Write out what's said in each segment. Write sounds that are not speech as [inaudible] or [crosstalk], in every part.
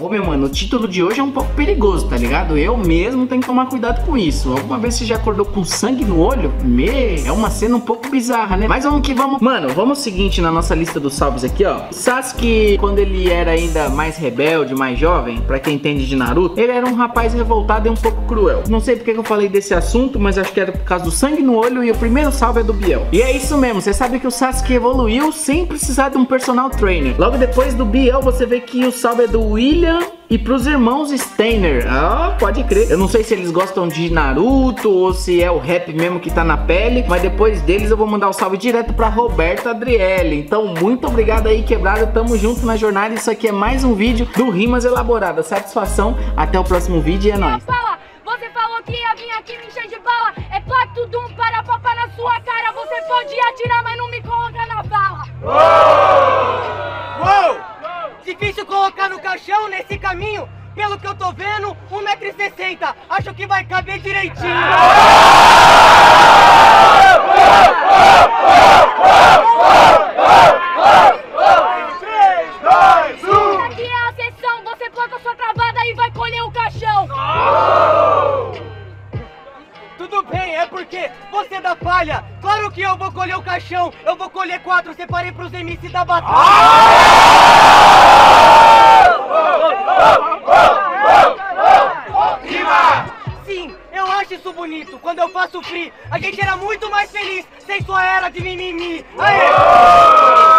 Ô meu mano, o título de hoje é um pouco perigoso, tá ligado? Eu mesmo tenho que tomar cuidado com isso. Alguma vez você já acordou com sangue no olho? Me, é uma cena um pouco bizarra, né? Mas vamos que vamos. Mano, vamos o seguinte na nossa lista dos salves aqui, ó. Sasuke, quando ele era ainda mais rebelde, mais jovem, pra quem entende de Naruto, ele era um rapaz revoltado e um pouco cruel. Não sei porque que eu falei desse assunto, mas acho que era por causa do sangue no olho e o primeiro salve é do Biel. E é isso mesmo, você sabe que o Sasuke evoluiu sem precisar de um personal trainer. Logo depois do Biel, você vê que o salve é do William e pros irmãos Steiner, ah, pode crer. Eu não sei se eles gostam de Naruto ou se é o rap mesmo que tá na pele, mas depois deles eu vou mandar o um salve direto pra Roberta Adriele. Então, muito obrigado aí, quebrada. Tamo junto na jornada. Isso aqui é mais um vídeo do Rimas Elaboradas. Satisfação. Até o próximo vídeo e é nóis. Você falou que ia vir aqui me encher de bala. É pacto de um para papar na sua cara. Você pode atirar, mas não me coloca na bala. Uou! Difícil colocar no caixão nesse caminho. Pelo que eu tô vendo, 1,60m. Acho que vai caber direitinho. Aqui é a sessão. Você planta sua travada e vai colher o caixão. Tudo bem, é porque você da falha. Claro que eu vou colher o caixão. Eu vou colher quatro. Separei pros MC da batalha. Sim, eu acho isso bonito. Quando eu faço free, a gente era muito mais feliz sem sua era de mimimi. Aê!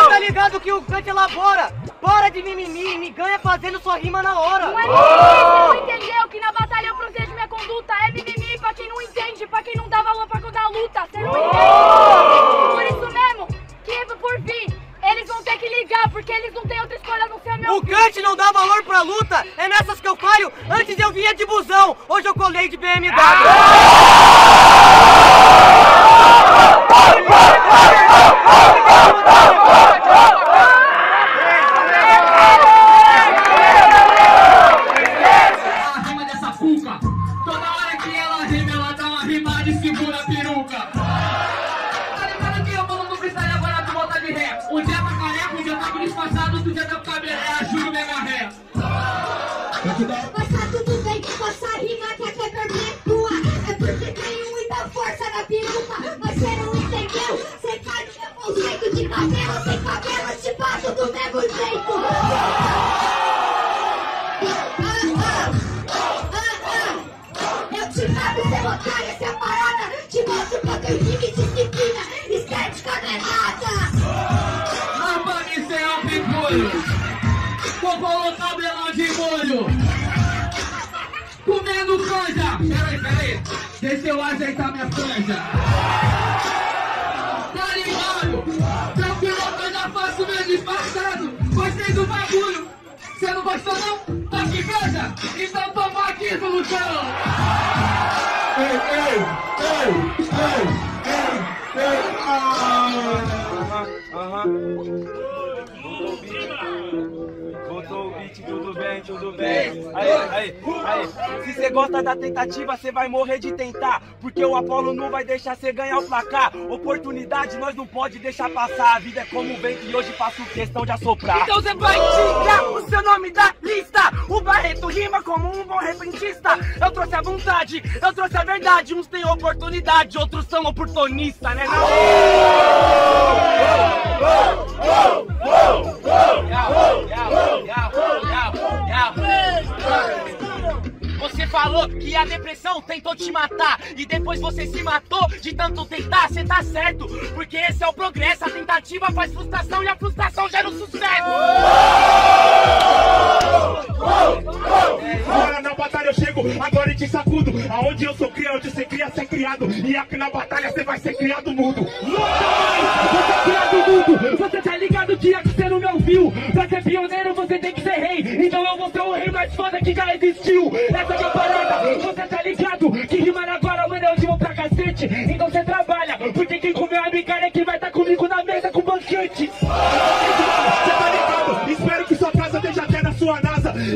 Você tá ligado que o Kant elabora? Para de mimimi me ganha fazendo sua rima na hora. Não é mimimi, você não entendeu que na batalha eu protejo minha conduta. É mimimi pra quem não entende, pra quem não dá valor pra da luta. Você não entende? Por isso mesmo, que por fim, eles vão ter que ligar, porque eles não têm outra escolha a não ser meu O Kant não dá valor pra luta, é nessas que eu falho. Antes eu vinha de busão, hoje eu colei de BMW. a de cabelo Sem cabelo te bato do mesmo jeito. Eu te mato, seu otário, essa parada Te mostro que eu tenho rima e disciplina Estética não é nada isso é um pimpolho. Vou colocar melão de molho. Comendo canja. Peraí, peraí. Deixa eu ajeitar minha franja. Não? Tá que veja? Então toma aqui, solução. Ei, ei, ei, ei, ei, ei, ah. Botou o tudo bem, tudo bem. Aí, aí, aí. Se você gosta da tentativa, você vai morrer de tentar. Porque o Apolo não vai deixar você ganhar o placar. Oportunidade nós não pode deixar passar. A vida é como vem e hoje faço questão de assoprar. Então você vai tirar o seu nome da lista. O Barreto rima como um bom repentista. Eu trouxe a vontade, eu trouxe a verdade. Uns têm oportunidade, outros são oportunistas, né? Não? Você falou que a depressão tentou te matar e depois você se matou de tanto tentar, você tá certo, porque esse é o progresso, a tentativa faz frustração e a frustração gera o sucesso. Agora na batalha eu chego, agora te sacudo. Aonde eu sou criado, onde você cria, você é criado. E aqui na batalha você vai ser criado mudo. Você é criado mundo, você tá ligado que aqui você não me ouviu. Pra ser pioneiro você tem que ser rei. Então eu vou ser o rei mais foda que já existiu. Essa é a parada, você tá ligado que rimar agora, mano, eu rimo pra cacete. Então você trabalha, porque quem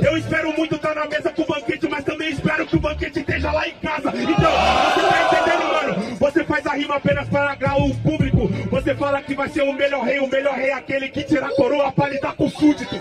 Eu espero muito estar na mesa com o banquete, mas também espero que o banquete esteja lá em casa. Então, você tá entendendo, mano? Você faz a rima apenas para agradar o público. Você fala que vai ser o melhor rei, o melhor rei é aquele que tira a coroa pra lidar com o súdito.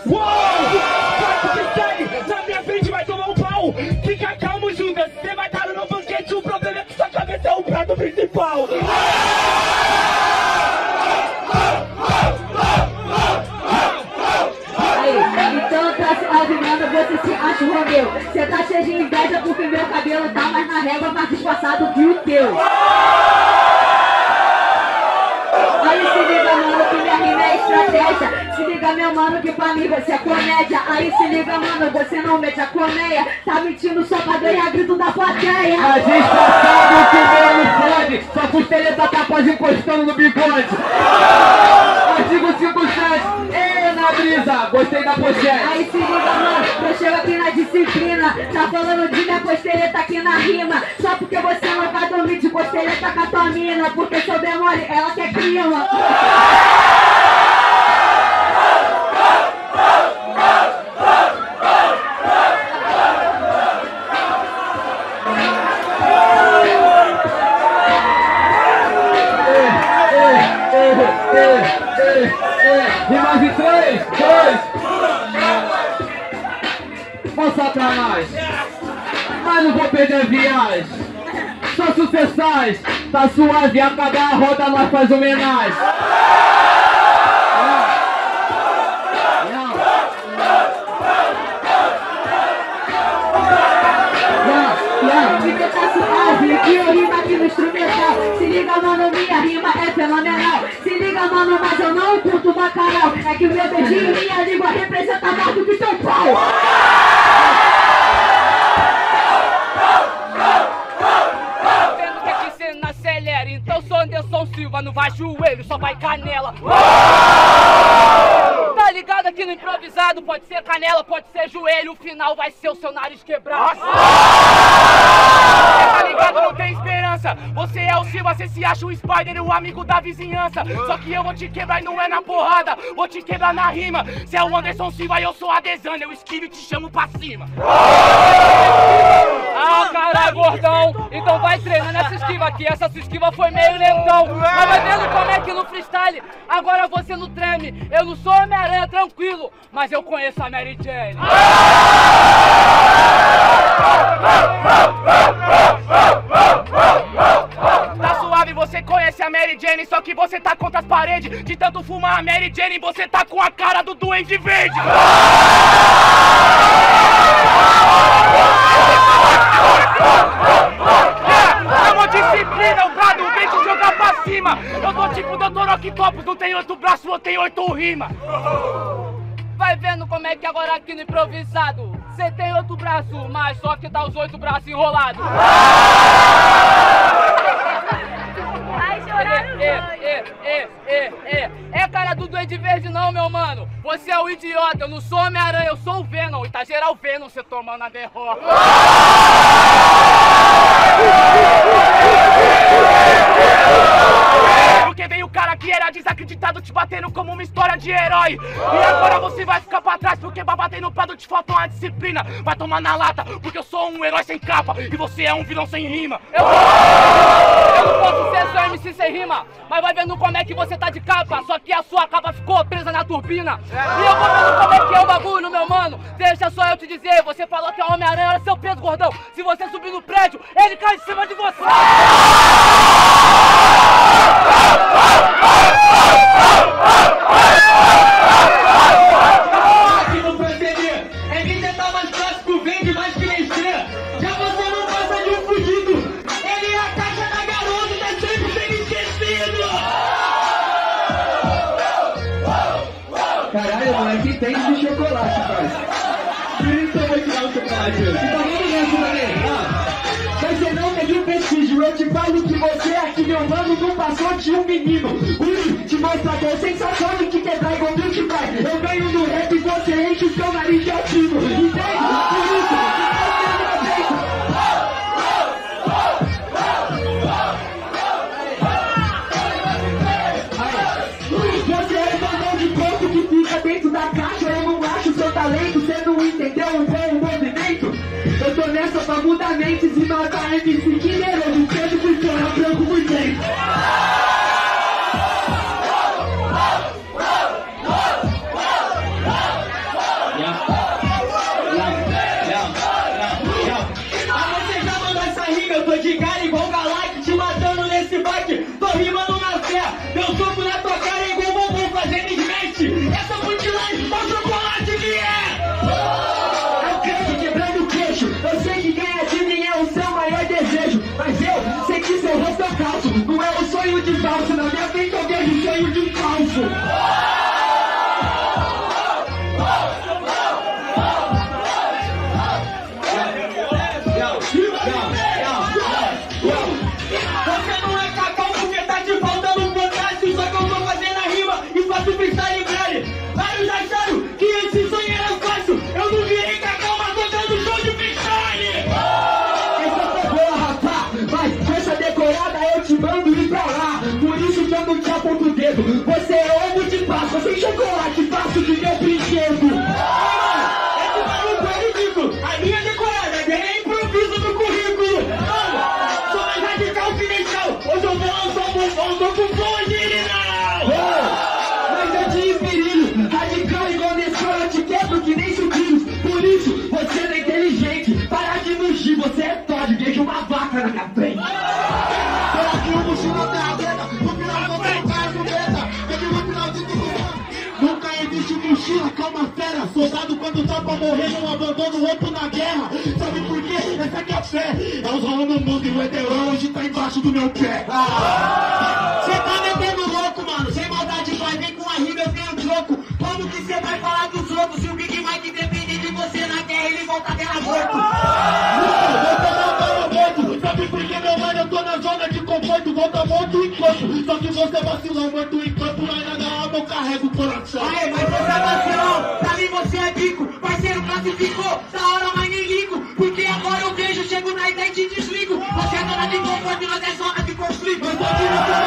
O Romeu. Você tá cheio de inveja porque meu cabelo tá mais na régua, mais disfarçado que o teu. Aí se liga, mano, que minha rima é estratégia. Se liga, meu mano, que pra mim você é comédia. Aí se liga, mano, você não mete a colmeia. Tá mentindo só pra ganhar grito da plateia. A gente tá sabe que menos pode, sua costeleta tá quase encostando no bigode. Artigo 57, ei na brisa, gostei da pochete. Aí se liga, mano, eu chego aqui na disciplina Tá falando de minha costeleta aqui na rima. Só porque você não vai dormir de costeleta com a tua mina Porque seu demônio, ela quer clima Tá suave, acabar a roda nós faz homenagem tá e eu rimo aqui no instrumental Se liga, mano, minha rima é fenomenal Se liga, mano, mas eu não curto bacanal É que o meu dedinho e minha língua representa mais do que teu pau Não vai joelho, só vai canela. Tá ligado aqui no improvisado, pode ser canela, pode ser joelho, o final vai ser o seu nariz quebrado. Cê tá ligado, não tem esperança. Você é o Silva, você se acha o Spider, o amigo da vizinhança. Só que eu vou te quebrar e não é na porrada, vou te quebrar na rima. Cê é o Anderson Silva e eu sou a Desânia, eu esquivo e te chamo pra cima. Então vai treinando essa esquiva aqui. Essa sua esquiva foi meio lentão. Mas vai vendo como é que no freestyle agora você não treme. Eu não sou Homem-Aranha, tranquilo, mas eu conheço a Mary Jane. Tá suave, você conhece a Mary Jane, só que você tá contra as paredes. De tanto fumar a Mary Jane, você tá com a cara do Duende Verde. É uma disciplina, o brado vem te jogar pra cima. Eu tô tipo Dr. Octopus, não tem oito braços, eu tenho oito rimas. Vai vendo como é que agora aqui no improvisado Você tem outro braço, mas só que tá os oito braços enrolados Os é, é, é, é, é. É cara do Duende Verde não, meu mano. Você é o idiota, eu não sou Homem-Aranha, eu sou o Venom. E tá geral Venom você tomando a derrota. Porque veio o cara que era desacreditado te batendo como uma história de herói. E agora você vai ficar pra trás porque pra bater no prado te falta uma disciplina. Vai tomar na lata, porque eu sou um herói sem capa e você é um vilão sem rima. Eu vai vendo como é que você tá de capa. Só que a sua capa ficou presa na turbina. E eu vou vendo como é que é o bagulho, meu mano. Deixa só eu te dizer, você falou que a Homem-Aranha era seu peso, gordão. Se você subir no prédio, ele cai em cima de você. [laughs] Então vamos. Você não tem um prestígio, eu te falo que você aqui, meu mano, não passou de um menino. Ui, te mostra a sensação de que quebrar igual Beauty Pai. Eu venho no rap e você enche o seu nariz de ativo. Entende? Por isso, nessa pra mudar mentes e matar MC Você abandona o outro na guerra. Sabe por quê? Essa aqui é a fé. É os rolando no mundo e o heterão hoje tá embaixo do meu pé. Cê tá metendo louco, mano. Sem maldade, vai vem com a rima, eu tenho troco. Como que cê vai falar dos outros se o Big Mike depende de você na guerra ele volta dela morto? Você tá. Sabe por que, meu mano? Eu tô na zona de conforto. Volta morto em campo. Só que você vacilou, morto em campo. Ainda na alma eu carrego o coração. Aê, mas você é de conforto e nós é zona de conflito. Eu tô aqui no seu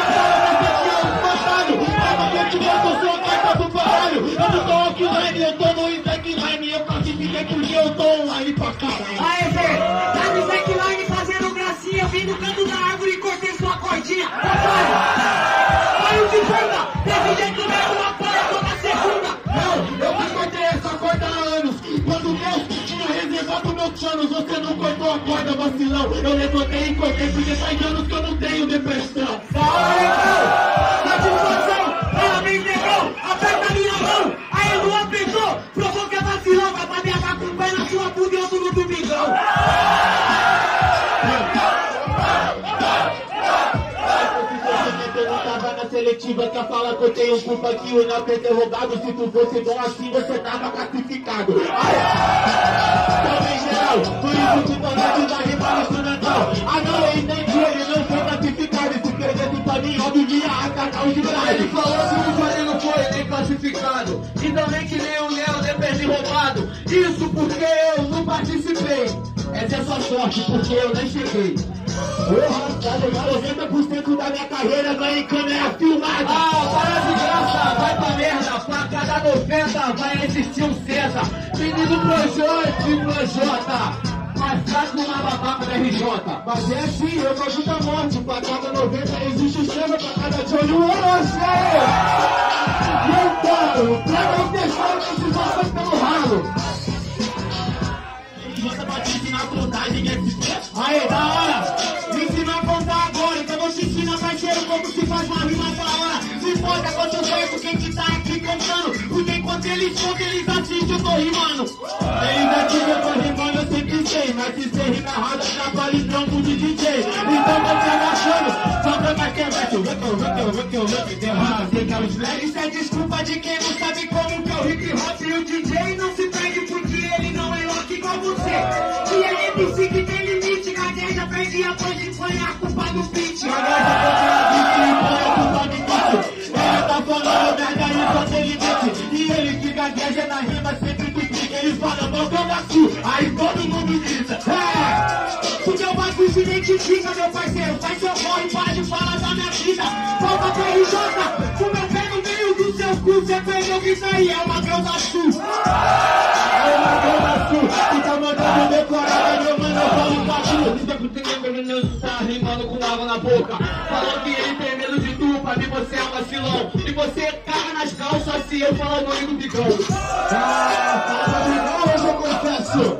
Tava que eu te eu sou a carta do baralho. Eu não tô offline, eu tô não cortou a corda, vacilão. Eu levantei e cortei porque faz anos que eu não tenho depressão. Que fala que eu tenho culpa que o não ter derrubado. Se tu fosse bom assim, você tava classificado. Também geral, por isso que tô da rima no instrumental. Ah não, eu entendi, ele não foi classificado. E se perder tu pra mim, óbvio que ia atacar o de Ele falou que o Johnny não foi nem classificado, e também que nem o Léo depende roubado. Isso porque eu não participei. Essa é sua sorte, porque eu nem cheguei. Porra, tá ligado? 90% da minha carreira ganha em câmera filmada. Ah, para de graça, vai pra merda. Pra cada 90 vai existir um César. Menino Projota, Projota. Mais fraco uma babaca da RJ. Mas é assim, eu gosto da morte. Pra cada 90 existe o César, pra cada Johnny o Orochi. Meu mano, traga o pessoal que se passa pelo ralo. Você pode ensinar contagem? Aí, da hora! Me ensina a contar agora, então eu vou te ensinar, parceiro, como se faz uma rima da hora. Não importa quanto eu conheço quem que tá aqui cantando, porque enquanto eles contam, eles assistem, eu tô rimando. Eles aqui que eu tô rimando, eu sempre sei, mas se você rima errado, atrapalha o trampo de DJ. Então você agachando, só pra mais que verso. Vê que eu, vê que eu, vê que eu, vê que deu errado, sei que é o slang. Isso é desculpa de quem não sabe como que é o hip hop e o DJ não se não é igual você. E é MC que tem limite, gagueja, perde a pode põe a culpa do beat. Ela tá falando merda e só tem limite E ele que gagueja na rima sempre que fica Ele fala, não toma su Aí todo mundo grita É, porque o bagulho se identifica, meu parceiro. Faz seu corre, para de falar da minha vida. Volta pro RJ, com meu pé no meio do seu cu. Você perdeu que isso aí é uma grão da sul. É uma dona su Que mandando decorada Meu mano, eu falo baixo Tá rimando com água na boca. Falou que ele tem medo de tu, pra mim você é vacilão. E você caga nas calças se eu falar o nome do bigão. Ah, fala não, hoje eu confesso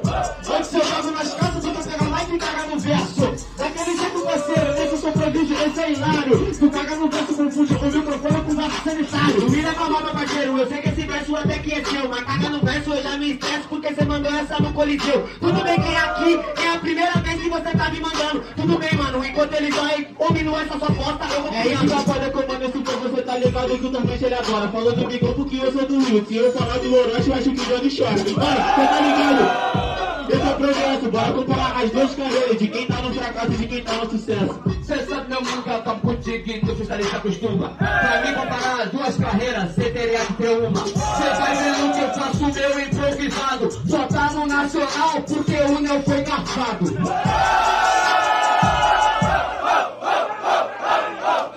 Antes eu tava nas calças, eu vou pegar like e cagar no verso Daquele jeito parceiro, nesse seu vídeo, esse é hilário Tu caga no verso, confunde o microfone com vaso sanitário Me leva mal, meu parceiro, eu sei que esse verso até que é porque você mandou essa no Coliseu. Tudo bem que aqui é a primeira vez que você tá me mandando. Tudo bem, mano, enquanto ele vai ouvindo essa sua bosta, eu vou É isso, rapaziada, comando esse povo, você tá ligado que também ele agora. Falou do Bigão porque eu sou do Rio. Se eu falar do Orochi, eu acho que o Johnny chora. Mano, você tá ligado? Esse é o progresso, bora comparar as duas carreiras de quem tá no fracasso e de quem tá no sucesso. Cê sabe meu mano que eu topo contigo e tu freestyle acostuma Pra mim comparar as duas carreiras, cê teria que ter uma Cê vai vendo que eu faço o meu improvisado Só tá no nacional porque o não foi garfado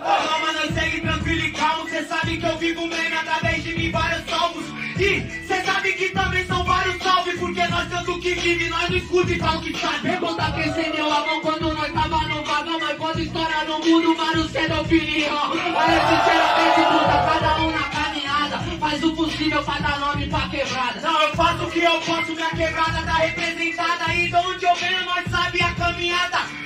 Calma, nós segue tranquilo e calmo. Cê sabe que eu vivo vive, nós não escuta e fala o que sabe. Pergunta quem acendeu a mão quando nós tava no vagão Mas quando estoura no mundo, vários cedam opinião Aí sinceramente, puta, cada um na caminhada Faz o possível pra dar nome pra quebrada Não, eu faço o que eu posso, minha quebrada tá representada. E de onde eu venho, nós sabe a caminhada.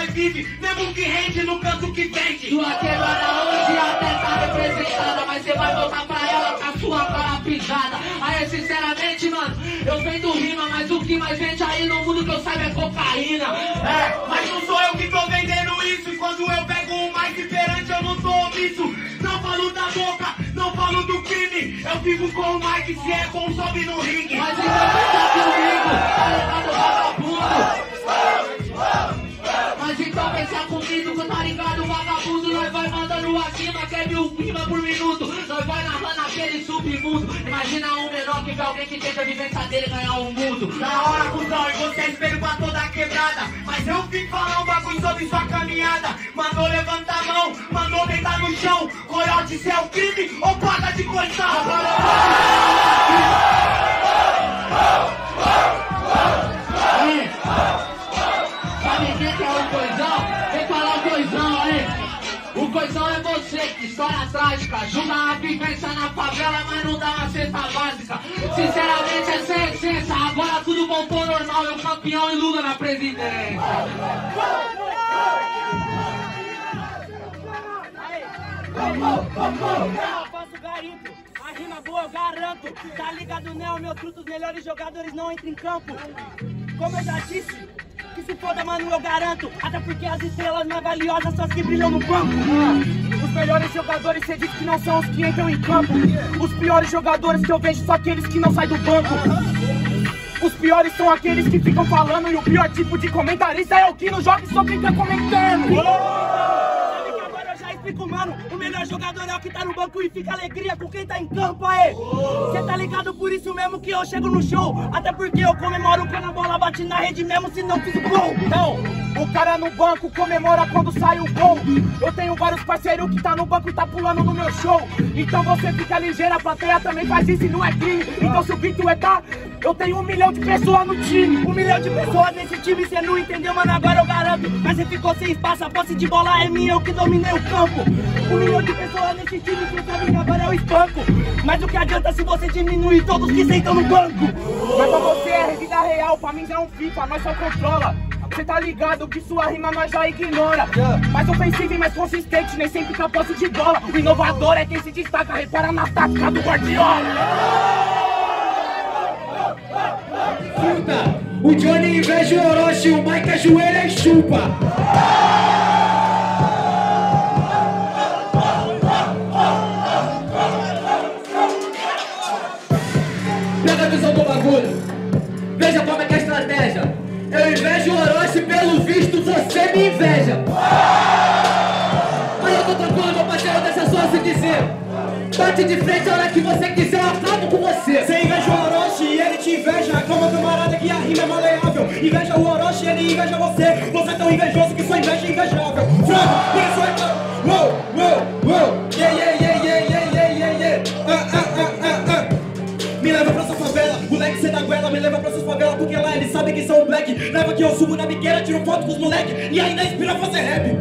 Nós vive, mesmo que rende no canto que vende. Sua quebrada hoje até tá representada Mas você vai voltar pra ela com a sua cara pisada Aí sinceramente, mano, eu vendo rima Mas o que mais vende aí no mundo que eu saiba é cocaína É, mas não sou eu que tô vendendo isso. E quando eu pego um mais diferente, eu não tô omisso. Não falo da boca, não falo do crime. Eu fico com o Mike, se é bom, sobe no ringue. Mas então pensa comigo, tá ligado, vagabundo? Mas então pensa comigo, que tá ligado, vagabundo Nós vai mandando acima, quer mil rima por minuto Nós vai narrando aquele submundo Imagina um menor que vê alguém que tenta viver dele e ganhar um mundo Da hora, cuzão, e você é espelho pra toda a quebrada. Mas eu vim falar um bagulho sobre sua caminhada. Mandou levantar a mão, mandou deitar no chão. Coiote, se é o crime ou paga de coição? Ajuda a vivência na favela, mas não dá uma cesta básica. Sinceramente, essa é essência. Agora tudo voltou normal. Eu campeão e Lula na presidência. Eu faço garimpo, a rima boa eu garanto. Tá ligado, né? O meu truto, os melhores jogadores não entram em campo. Como eu já disse, que se foda, mano, eu garanto. Até porque as estrelas mais valiosas são as que brilham no banco. Os melhores jogadores, cê diz que não são os que entram em campo. Os piores jogadores que eu vejo são aqueles que não saem do banco. Os piores são aqueles que ficam falando e o pior tipo de comentarista é o que não joga e só fica comentando. Explico, mano. O melhor jogador é o que tá no banco e fica alegria com quem tá em campo, aê. Cê tá ligado por isso mesmo que eu chego no show. Até porque eu comemoro quando a bola bate na rede mesmo se não fiz o gol. Não, o cara no banco comemora quando sai o gol. Eu tenho vários parceiros que tá no banco e tá pulando no meu show. Então você fica ligeiro, a plateia também faz isso e não é crime. Então se o grito é tá, eu tenho um milhão de pessoas no time. Um milhão de pessoas nesse time, cê não entendeu, mano, agora eu garanto. Mas você ficou sem espaço, a posse de bola é minha, eu que dominei o campo. Um milhão de pessoas nesse time, cê sabe que agora eu espanco. Mas o que adianta se você diminuir todos que sentam no banco? Mas pra você é vida real, pra mim já é um FIFA, nós só controla. Cê tá ligado que sua rima nós já ignora Mais ofensivo e mais consistente, nem sempre com a posse de bola O inovador é quem se destaca, repara na tática do Guardiola Puta, o Johnny inveja o Orochi, o Mike ajoelha e chupa. Pega a visão do bagulho. Veja como é que é a estratégia. Eu invejo o Orochi, pelo visto você me inveja. Mas eu tô tranquilo, meu parceiro, deixa só se dizer. Bate de frente a hora que você quiser, eu acabo com você. Você inveja o Inveja o Orochi ele inveja você. Você é tão invejoso que sua inveja é invejável. Franco, por isso é. Uou, uou, uou. Yeah, yeah, yeah, yeah, yeah, yeah, yeah, yeah ah, ah, ah, ah, ah. Me leva pra sua favela, moleque cê da goela. Me leva pra sua favela porque lá eles sabem que são black. Leva que eu subo na biqueira, tiro foto com os moleque. E ainda inspira a fazer rap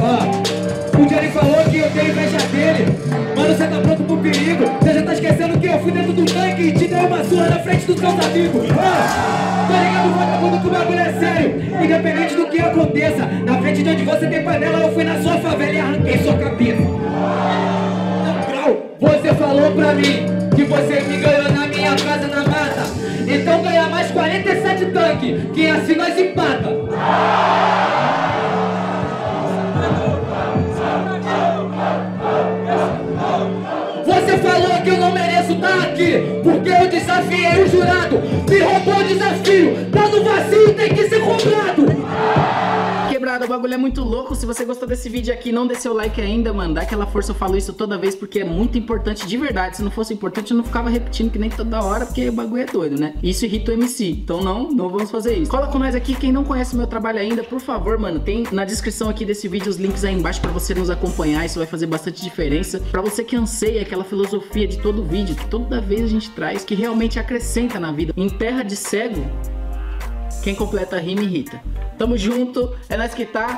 Ó, o Johnny falou que eu tenho inveja dele. Mano, você tá pronto pro perigo. Você já tá esquecendo dentro do tanque te dei uma surra na frente dos seus amigos. Ah, tá ligado, vagabundo, que o bagulho é sério. Independente do que aconteça, na frente de onde você tem panela, eu fui na sua favela e arranquei sua cabeça. Não, grau. Você falou pra mim que você me ganhou na minha casa na mata. Então ganha mais 47 tanques, que assim nós empata. Você falou que eu não aqui, porque eu desafiei o jurado. Me roubou o desafio, tá no vazio, tem que ser cobrado. Bagulho é muito louco. Se você gostou desse vídeo aqui, não desceu o like ainda, mano. Dá aquela força, eu falo isso toda vez porque é muito importante de verdade. Se não fosse importante, eu não ficava repetindo que nem toda hora, porque o bagulho é doido, né? Isso irrita o MC. Então não, não vamos fazer isso. Cola com nós aqui, quem não conhece meu trabalho ainda, por favor, mano, tem na descrição aqui desse vídeo os links aí embaixo pra você nos acompanhar. Isso vai fazer bastante diferença. Pra você que anseia aquela filosofia de todo vídeo, que toda vez a gente traz, que realmente acrescenta na vida. Em terra de cego, quem completa rima irrita. Tamo junto, é nós que tá.